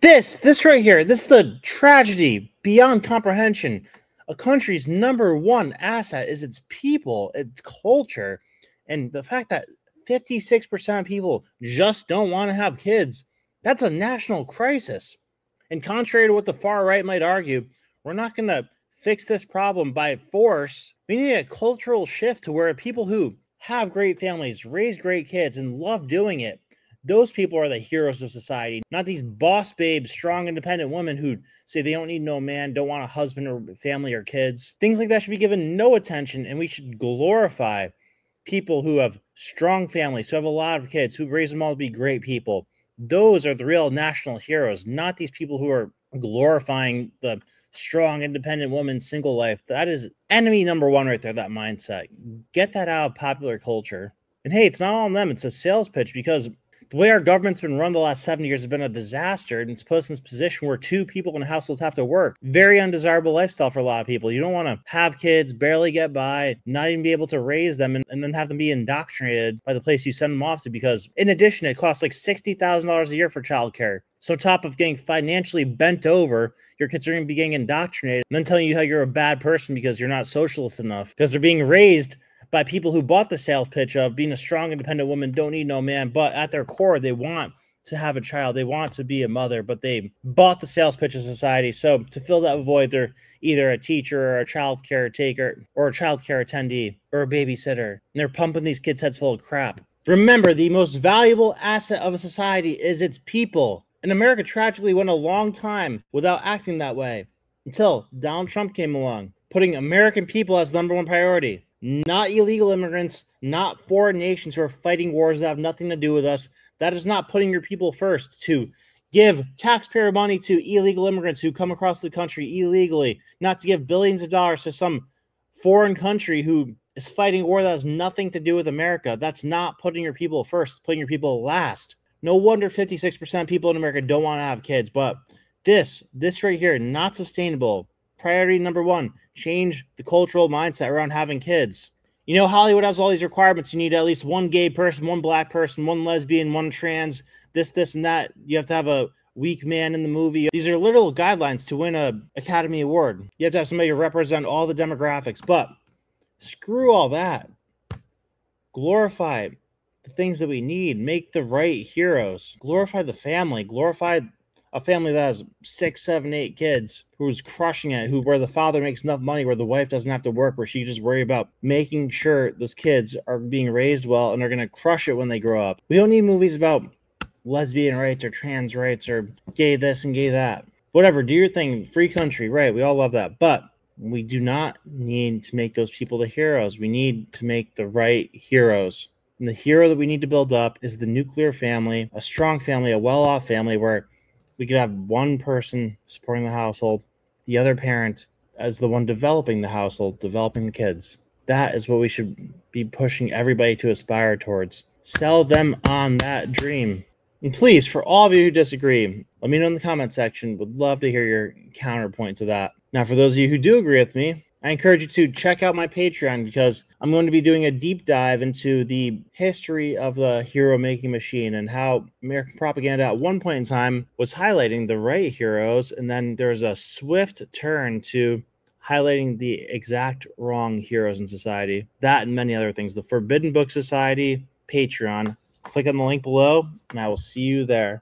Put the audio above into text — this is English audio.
This, this right here, this is the tragedy beyond comprehension. A country's number one asset is its people, its culture, and the fact that 56% of people just don't want to have kids. That's a national crisis. And contrary to what the far right might argue, we're not going to fix this problem by force. We need a cultural shift to where people who have great families, raise great kids, and love doing it, those people are the heroes of society, not these boss babes, strong, independent women who say they don't need no man, don't want a husband or family or kids. Things like that should be given no attention, and we should glorify people who have strong families, who have a lot of kids, who raise them all to be great people. Those are the real national heroes, not these people who are glorifying the strong, independent woman, single life. That is enemy number one right there, that mindset. Get that out of popular culture. And hey, it's not all on them, it's a sales pitch because the way our government's been run the last 70 years has been a disaster and it's put us in this position where two people in households have to work. Very undesirable lifestyle for a lot of people. You don't want to have kids barely get by not even be able to raise them and, and then have them be indoctrinated by the place you send them off to because in addition it costs like $60000 a year for childcare. So, top of getting financially bent over, your kids are going to be getting indoctrinated and then telling you how you're a bad person because you're not socialist enough because they're being raised by people who bought the sales pitch of being a strong, independent woman, don't need no man, but at their core, they want to have a child. They want to be a mother, but they bought the sales pitch of society. So to fill that void, they're either a teacher or a child care taker or a child care attendee or a babysitter. And they're pumping these kids' heads full of crap. Remember, the most valuable asset of a society is its people. And America tragically went a long time without acting that way until Donald Trump came along, putting American people as the number one priority not illegal immigrants, not foreign nations who are fighting wars that have nothing to do with us. That is not putting your people first to give taxpayer money to illegal immigrants who come across the country illegally, not to give billions of dollars to some foreign country who is fighting war that has nothing to do with America. That's not putting your people first, putting your people last. No wonder 56% of people in America don't want to have kids, but this, this right here, not sustainable priority number one change the cultural mindset around having kids. You know, Hollywood has all these requirements. You need at least one gay person, one black person, one lesbian, one trans, this, this, and that. You have to have a weak man in the movie. These are literal guidelines to win a Academy Award. You have to have somebody to represent all the demographics. But screw all that. Glorify the things that we need. Make the right heroes. Glorify the family. Glorify a family that has six, seven, eight kids who's crushing it, who where the father makes enough money where the wife doesn't have to work, where she just worry about making sure those kids are being raised well and are gonna crush it when they grow up. We don't need movies about lesbian rights or trans rights or gay this and gay that. Whatever, do your thing, free country, right? We all love that. But we do not need to make those people the heroes. We need to make the right heroes. And the hero that we need to build up is the nuclear family, a strong family, a well off family where we could have one person supporting the household, the other parent as the one developing the household, developing the kids. That is what we should be pushing everybody to aspire towards. Sell them on that dream. And please, for all of you who disagree, let me know in the comment section. Would love to hear your counterpoint to that. Now, for those of you who do agree with me, I encourage you to check out my Patreon because I'm going to be doing a deep dive into the history of the hero making machine and how American propaganda at one point in time was highlighting the right heroes, and then there's a swift turn to highlighting the exact wrong heroes in society. That and many other things. The Forbidden Book Society Patreon. Click on the link below, and I will see you there.